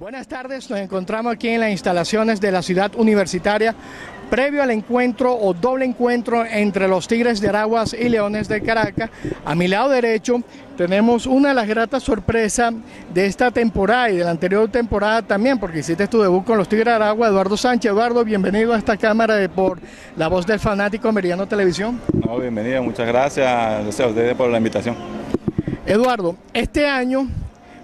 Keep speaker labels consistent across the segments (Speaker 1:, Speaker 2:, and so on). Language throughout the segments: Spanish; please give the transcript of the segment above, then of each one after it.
Speaker 1: Buenas tardes, nos encontramos aquí en las instalaciones de la ciudad universitaria previo al encuentro o doble encuentro entre los Tigres de Araguas y Leones de Caracas. A mi lado derecho tenemos una de las gratas sorpresas de esta temporada y de la anterior temporada también, porque hiciste tu debut con los Tigres de Aragua, Eduardo Sánchez. Eduardo, bienvenido a esta cámara de por La Voz del Fanático Meridiano Televisión.
Speaker 2: No, bienvenido, muchas gracias, gracias a ustedes por la invitación.
Speaker 1: Eduardo, este año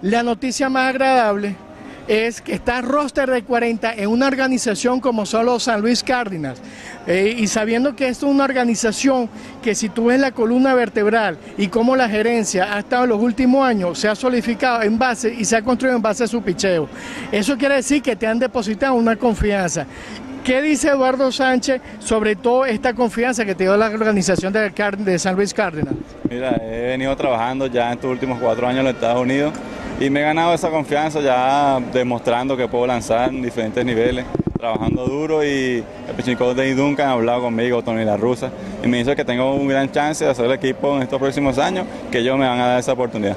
Speaker 1: la noticia más agradable es que está roster de 40 en una organización como solo San Luis Cardinals. Eh, y sabiendo que es una organización que si tú ves la columna vertebral y cómo la gerencia ha estado en los últimos años, se ha solidificado en base y se ha construido en base a su picheo. Eso quiere decir que te han depositado una confianza. ¿Qué dice Eduardo Sánchez sobre todo esta confianza que te dio la organización de, San Luis Cardinals?
Speaker 2: Mira, he venido trabajando ya en estos últimos cuatro años en Estados Unidos y me he ganado esa confianza ya demostrando que puedo lanzar en diferentes niveles, trabajando duro y el pitching coach de Duncan ha hablado conmigo, Tony La Rusa, y me dice que tengo un gran chance de hacer el equipo en estos próximos años, que ellos me van a dar esa oportunidad.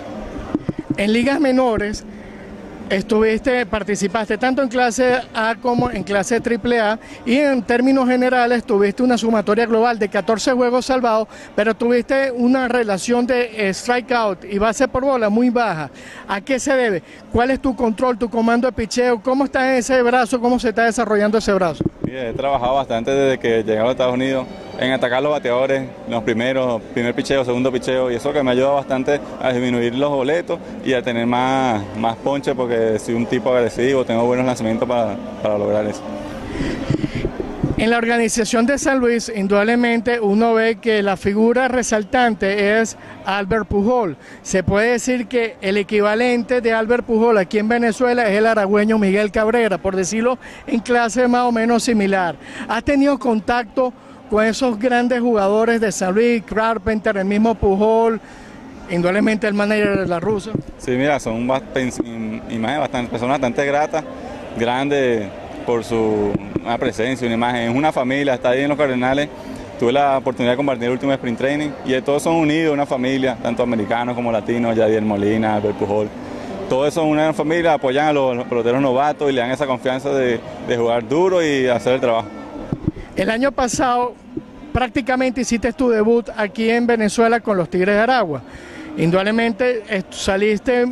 Speaker 1: En ligas menores, estuviste, participaste tanto en clase A como en clase AAA y en términos generales tuviste una sumatoria global de 14 juegos salvados, pero tuviste una relación de strikeout y base por bola muy baja. ¿A qué se debe? ¿Cuál es tu control, tu comando de picheo? ¿Cómo está ese brazo? ¿Cómo se está desarrollando ese brazo?
Speaker 2: He trabajado bastante desde que llegué a Estados Unidos en atacar los bateadores, los primeros, primer picheo, segundo picheo, y eso que me ayuda bastante a disminuir los boletos y a tener más, más ponche porque soy un tipo agresivo, tengo buenos lanzamientos para, para lograr eso.
Speaker 1: En la organización de San Luis, indudablemente uno ve que la figura resaltante es Albert Pujol. Se puede decir que el equivalente de Albert Pujol aquí en Venezuela es el aragüeño Miguel Cabrera, por decirlo en clase más o menos similar. ¿Has tenido contacto con esos grandes jugadores de San Luis, Carpenter, el mismo Pujol? indudablemente el manager de la rusa.
Speaker 2: Sí, mira, son imágenes bastante, personas bastante gratas, grandes por su presencia, una imagen. Es una familia, está ahí en los Cardenales. Tuve la oportunidad de compartir el último sprint training y todos son unidos, una familia, tanto americanos como latinos, Yadier Molina, Albert Pujol. Todos son una familia, apoyan a los, peloteros novatos y le dan esa confianza de, de jugar duro y hacer el trabajo.
Speaker 1: El año pasado prácticamente hiciste tu debut aquí en Venezuela con los Tigres de Aragua. Indudablemente saliste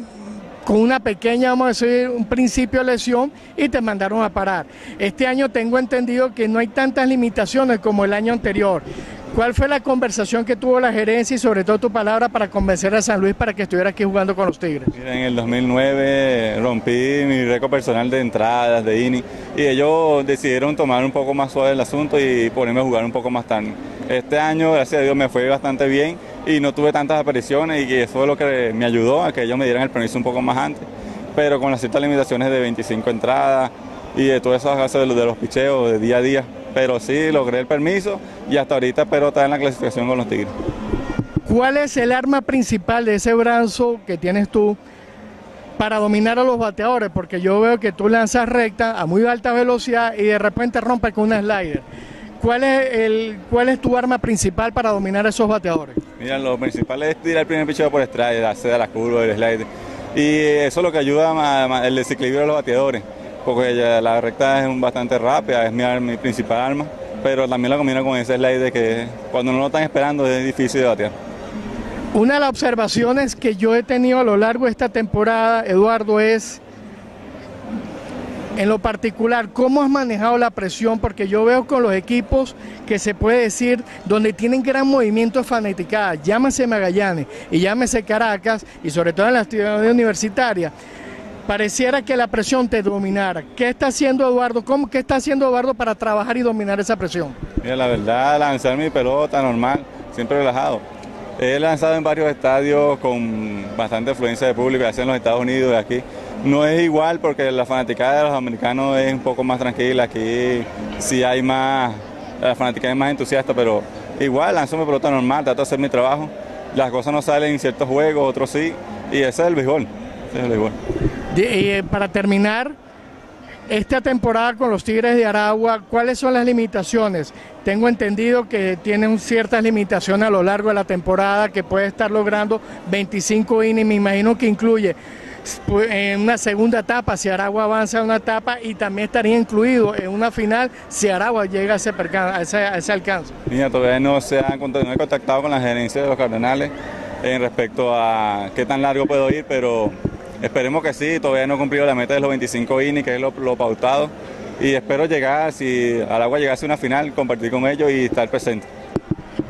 Speaker 1: con una pequeña, vamos a decir, un principio de lesión y te mandaron a parar. Este año tengo entendido que no hay tantas limitaciones como el año anterior. ¿Cuál fue la conversación que tuvo la gerencia y sobre todo tu palabra para convencer a San Luis para que estuviera aquí jugando con los Tigres?
Speaker 2: en el 2009 rompí mi récord personal de entradas, de inning, y ellos decidieron tomar un poco más suave el asunto y ponerme a jugar un poco más tarde. Este año, gracias a Dios, me fue bastante bien y no tuve tantas apariciones y eso es lo que me ayudó a que ellos me dieran el permiso un poco más antes. Pero con las ciertas limitaciones de 25 entradas y de todas esas cosas de los, picheos de día a día. Pero sí, logré el permiso y hasta ahorita espero estar en la clasificación con los Tigres.
Speaker 1: ¿Cuál es el arma principal de ese brazo que tienes tú para dominar a los bateadores? Porque yo veo que tú lanzas recta a muy alta velocidad y de repente rompes con una slider. ¿Cuál es, el, ¿Cuál es tu arma principal para dominar a esos bateadores?
Speaker 2: Mira, lo principal es tirar el primer picheo por strike, hacer a la curva, el slide. Y eso es lo que ayuda a, el desequilibrio de los bateadores, porque la recta es bastante rápida, es mi, mi principal arma, pero también la combino con ese slide que cuando no lo están esperando es difícil de batear.
Speaker 1: Una de las observaciones que yo he tenido a lo largo de esta temporada, Eduardo, es en lo particular, ¿cómo has manejado la presión? Porque yo veo con los equipos que se puede decir donde tienen gran movimiento fanaticada, llámese Magallanes y llámese Caracas y sobre todo en la ciudad universitaria, pareciera que la presión te dominara. ¿Qué está haciendo Eduardo? ¿Cómo, ¿Qué está haciendo Eduardo para trabajar y dominar esa presión?
Speaker 2: Mira, la verdad, lanzar mi pelota normal, siempre relajado. He lanzado en varios estadios con bastante afluencia de público, ya sea en los Estados Unidos y aquí. No es igual porque la fanaticada de los americanos es un poco más tranquila, aquí sí hay más, la fanaticada es más entusiasta, pero igual lanzo mi pelota normal, trato de hacer mi trabajo, las cosas no salen en ciertos juegos, otros sí, y ese es el béisbol.
Speaker 1: Y, eh, para terminar, esta temporada con los Tigres de Aragua, ¿cuáles son las limitaciones? Tengo entendido que tienen ciertas limitaciones a lo largo de la temporada, que puede estar logrando 25 innings, me imagino que incluye pues, en una segunda etapa si Aragua avanza a una etapa y también estaría incluido en una final si Aragua llega a ese, a ese, a alcance.
Speaker 2: Mira, todavía no se han contactado con la gerencia de los Cardenales en respecto a qué tan largo puedo ir, pero esperemos que sí, todavía no he cumplido la meta de los 25 innings, que es lo, lo pautado, y espero llegar, si Aragua llegase a una final, compartir con ellos y estar presente.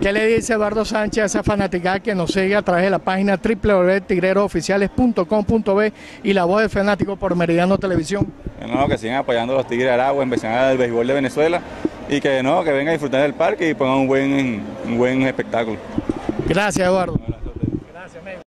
Speaker 1: ¿Qué le dice Eduardo Sánchez a esa fanática que nos sigue a través de la página www.tigrerosoficiales.com.b y la voz del fanático por Meridiano Televisión?
Speaker 2: No, que sigan apoyando a los Tigres de Aragua, en del béisbol de Venezuela y que no, que vengan a disfrutar del parque y pongan un buen, un buen espectáculo.
Speaker 1: Gracias, Eduardo.